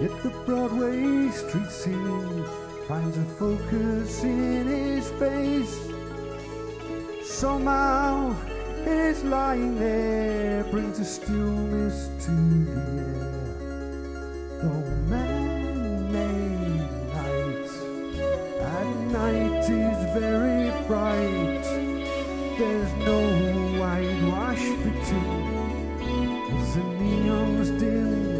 Yet the Broadway street scene finds a focus in his face. Somehow his lying there, brings a stillness to the air. The man named Night, and night is very bright. There's no whitewash victim, it's a neon's dim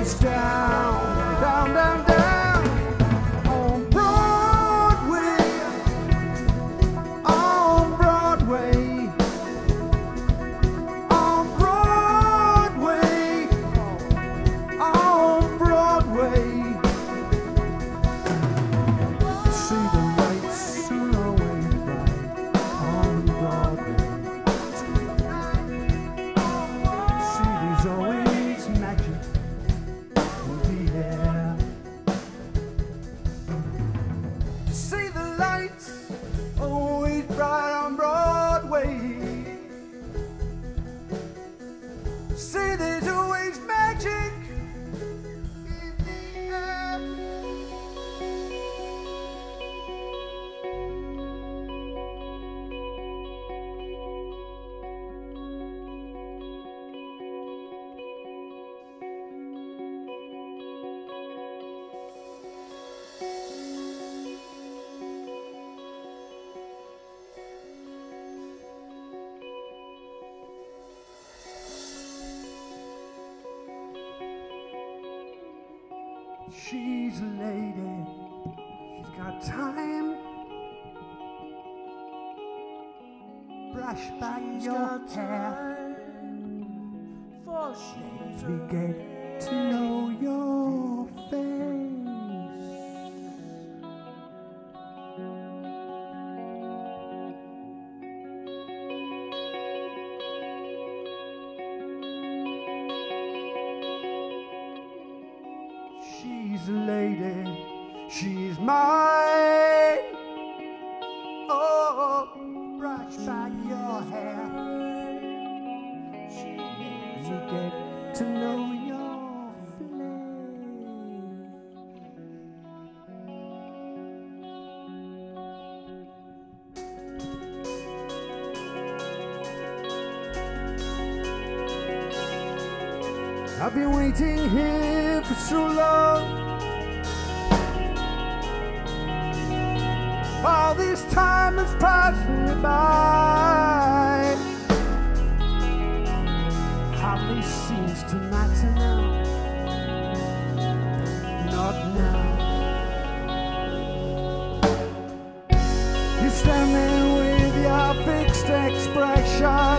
always down. She's a lady, she's got time. Brush back she's your hair. For she's a get to know your mine. Oh, brush back your hair. You get to know your flesh. I've been waiting here for so long. All this time has passed me by. Hardly seems to matter now. Not now. You're standing with your fixed expression.